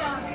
Yeah.